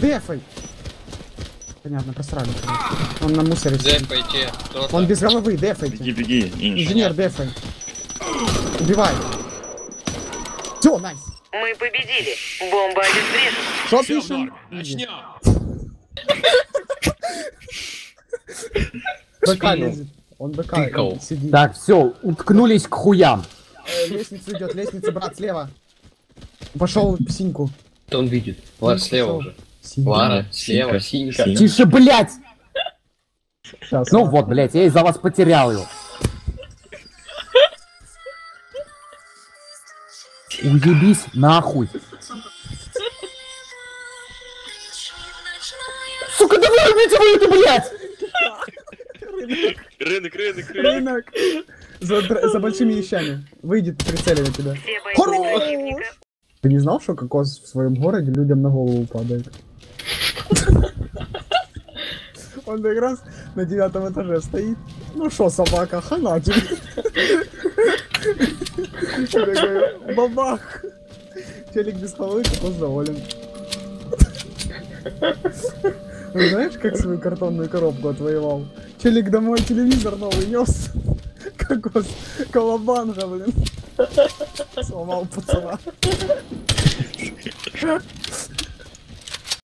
дефай! Понятно, просрали. Он на мусоре. Дефайте. Он без головы, дефайте. Беги, беги, Инж. Инженер, дефай. Убивай. Все, найс. Мы победили. Бомба обезврежена. Что пишем? Начнем. БК лезет. Он БК Тыкал. сидит. Так, все, уткнулись к хуям. Э, лестница идет, лестница, брат, слева. Пошел в синьку. Кто он видит? Лара Синьку слева пошел. уже. Синьку. Лара, Синька. слева, синька. Синька. Тише, блядь! Сейчас. Ну вот, блядь, я из-за вас потерял его. Уебись нахуй. Сука, давай убейте вы это, блядь! Рынок, рынок, рынок. Рынок. За, за большими вещами. Выйдет прицелить на тебя. Ты не знал, что кокос в своем городе людям на голову падает? Он как раз на девятом этаже стоит. Ну шо, собака, хана тебе. Бабах. Челик без головы, кокос доволен. Ну, Знаешь, как свою картонную коробку отвоевал? Челик домой телевизор новый нес. Кокос, колобанга, блин. Сломал пацана.